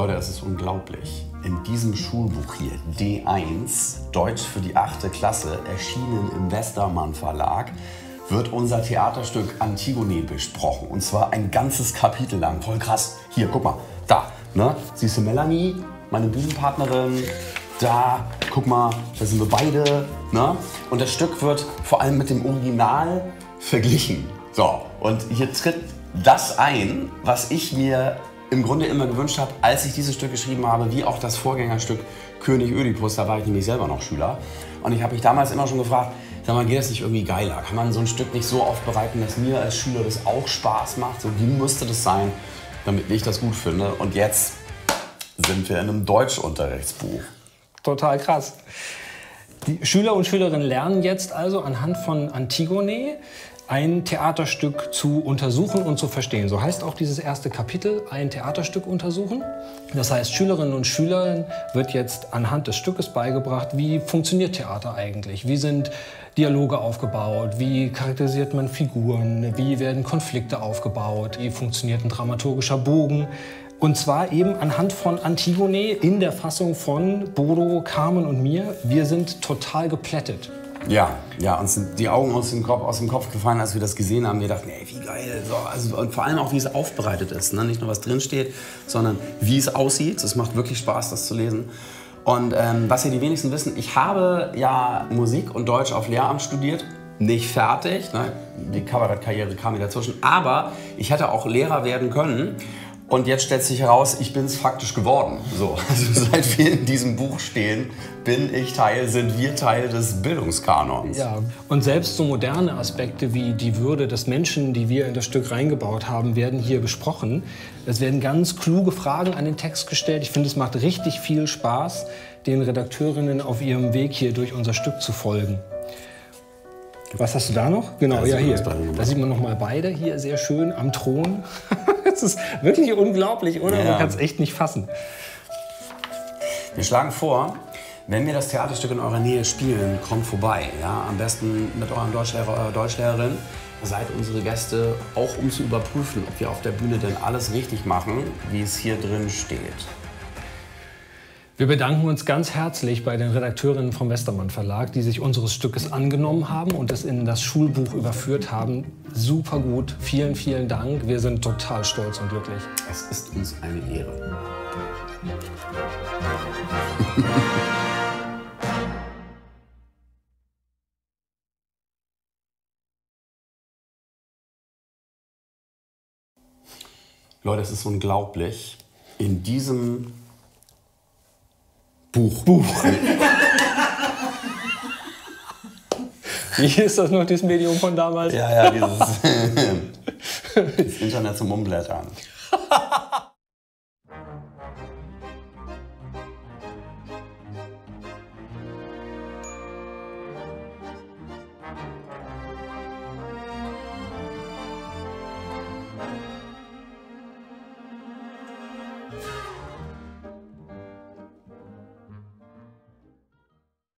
Leute, es ist unglaublich. In diesem Schulbuch hier, D1, Deutsch für die 8. Klasse, erschienen im Westermann Verlag, wird unser Theaterstück Antigone besprochen. Und zwar ein ganzes Kapitel lang. Voll krass. Hier, guck mal, da. Ne? Siehst du Melanie, meine Bühnenpartnerin? Da, guck mal, da sind wir beide. Ne? Und das Stück wird vor allem mit dem Original verglichen. So, und hier tritt das ein, was ich mir im Grunde immer gewünscht habe, als ich dieses Stück geschrieben habe, wie auch das Vorgängerstück König Ödipus, da war ich nämlich selber noch Schüler. Und ich habe mich damals immer schon gefragt, sag mal, geht das nicht irgendwie geiler? Kann man so ein Stück nicht so aufbereiten, dass mir als Schüler das auch Spaß macht? So, wie müsste das sein, damit ich das gut finde? Und jetzt sind wir in einem Deutschunterrichtsbuch. Total krass. Die Schüler und Schülerinnen lernen jetzt also anhand von Antigone ein Theaterstück zu untersuchen und zu verstehen. So heißt auch dieses erste Kapitel, ein Theaterstück untersuchen. Das heißt, Schülerinnen und Schülern wird jetzt anhand des Stückes beigebracht, wie funktioniert Theater eigentlich? Wie sind Dialoge aufgebaut? Wie charakterisiert man Figuren? Wie werden Konflikte aufgebaut? Wie funktioniert ein dramaturgischer Bogen? Und zwar eben anhand von Antigone in der Fassung von Bodo, Carmen und mir. Wir sind total geplättet. Ja, ja, uns sind die Augen aus dem Kopf, aus dem Kopf gefallen, als wir das gesehen haben. Wir dachten, ey, wie geil. So, also, und vor allem auch, wie es aufbereitet ist. Ne? Nicht nur, was drinsteht, sondern wie es aussieht. Es macht wirklich Spaß, das zu lesen. Und ähm, was ja die wenigsten wissen, ich habe ja Musik und Deutsch auf Lehramt studiert. Nicht fertig, ne? die Kabarettkarriere kam mir dazwischen. Aber ich hätte auch Lehrer werden können. Und jetzt stellt sich heraus, ich bin es faktisch geworden. So, also seit wir in diesem Buch stehen, bin ich Teil, sind wir Teil des Bildungskanons. Ja, und selbst so moderne Aspekte wie die Würde des Menschen, die wir in das Stück reingebaut haben, werden hier besprochen. Es werden ganz kluge Fragen an den Text gestellt. Ich finde, es macht richtig viel Spaß, den Redakteurinnen auf ihrem Weg hier durch unser Stück zu folgen. Was hast du da noch? Genau, ja, hier. Da sieht man noch mal beide hier sehr schön am Thron. das ist wirklich unglaublich, oder? Ja. Man kann es echt nicht fassen. Wir schlagen vor, wenn wir das Theaterstück in eurer Nähe spielen, kommt vorbei. Ja? Am besten mit eurem Deutschlehrer, eurer Deutschlehrerin. Seid unsere Gäste, auch um zu überprüfen, ob wir auf der Bühne denn alles richtig machen, wie es hier drin steht. Wir bedanken uns ganz herzlich bei den Redakteurinnen vom Westermann Verlag, die sich unseres Stückes angenommen haben und es in das Schulbuch überführt haben. Super gut. Vielen, vielen Dank. Wir sind total stolz und glücklich. Es ist uns eine Ehre. Leute, es ist unglaublich. In diesem Buch. Buch. Wie ist das noch, das Medium von damals? Ja, ja, dieses das Internet zum Umblättern.